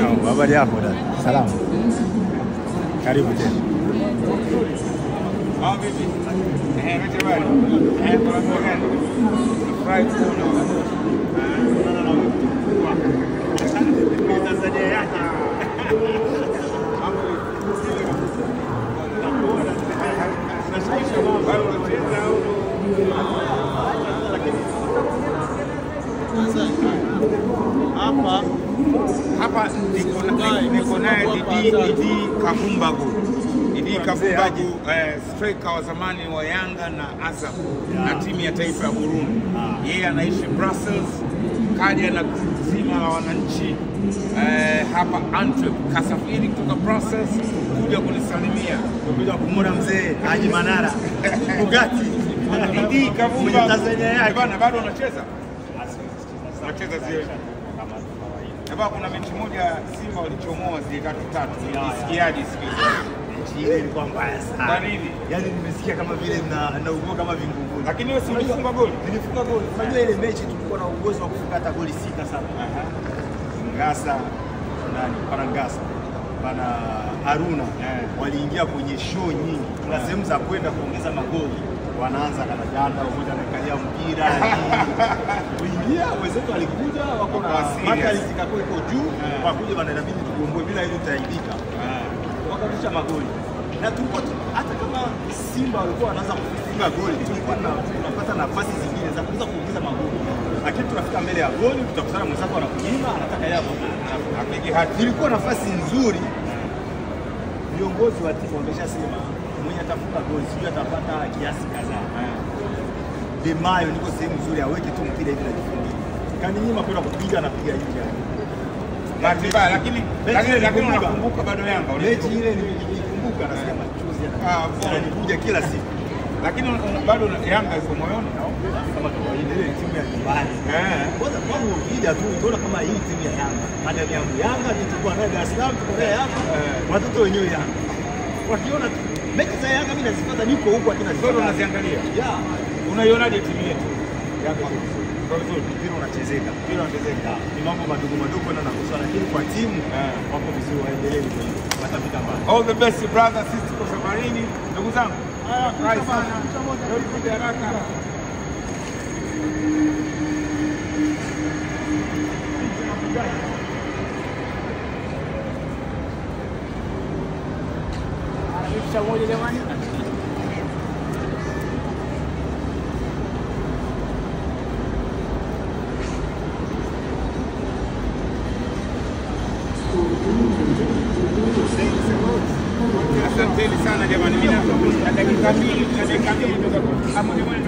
Vamos avaliar, Moura. Salam. Karibu tena. Ah, vipi? Eh, vipi habari? Eh, kwa mambo gani? Nafurahi kuona. Tanzania yake. Hapa Hapa niko na- niko naye Didi Didi Kavumbagu. Didi Kavumbagu eh, striker wa zamani wa Yanga na Azam na timu ya taifa ya Burundi. Yeye anaishi Brussels, kaja na zima la wananchi eh, hapa Antwerp, kasafiri kutoka Brussels kuja kunisalimia. Kuja kumwona mzee Haji Manara. Bugatti. Idi Mwenye Tanzania yake. Eh, bana, bado anacheza anacheza zile Hapa kuna mechi moja Simba walichomoa zile tatu tatu. nisikiaje siku hizo? Mechi ile ilikuwa mbaya sana. Yaani nimesikia kama vile na naugua kama vinguvuni. Lakini wewe si ulifunga goli? Nilifunga goli. Unajua ile mechi tulikuwa na uwezo wa kufunga hata goli sita sana. Ngasa nani? Pana Ngasa. Pana Haruna yeah. waliingia kwenye show nyingi. Kuna sehemu za kwenda kuongeza magoli. Wanaanza kana jana, mmoja anakalia mpira. Kuingia wenzetu walikuja wako na makali zikakuwa iko juu, wakuja bana inabidi tugomboe bila hilo tutaibika. Wakarusha magoli. Na tulikuwa tu- hata kama Simba walikuwa wanaanza kufunga goli, tulikuwa na- tunapata nafasi zingine za kuweza kuongeza magoli. Lakini tunafika mbele ya goli, tutakutana mwenzako anakunyima, anataka yeye. Apige hati. Ilikuwa nafasi nzuri. Viongozi wa timu wameshasema mwenye atafunga goli sijui atapata kiasi kadhaa. Demayo niko sehemu nzuri, aweke tu mpira hivi najifungia. Kaninyima kwenda kupiga, anapiga nje. Bahati mbaya lakini lakini lakini unakumbuka bado Yanga Mechi ile nilikumbuka, nasema machozi yanakuja kila siku. Lakini bado Yanga iko moyoni? Kama kawaida ile timu ya nyumbani. Eh. Kwanza kwangu ukija tu utaona kama hii timu ya Yanga. Madam yangu Yanga nitakuwa naye Dar es Salaam, tuko naye hapa. Eh. Watoto wenyewe Yanga. Wakiona tu mechi za Yanga mimi nazifuata niko huko akina Zote unaziangalia. Yeah. Unaionaje timu yetu? Yanga. Mpira unachezeka. Mpira unachezeka. Ni mambo madogo madogo na nakosa lakini kwa timu Eh. wako vizuri waendelee hivyo. Watafika mbali. All the best brother, sisi tuko safarini. Ndugu zangu. Furahi sana. Leo haraka. Asanteni sana jamani, mimi na dakika mbili na dakika mbili kutoka kwa ama jamani,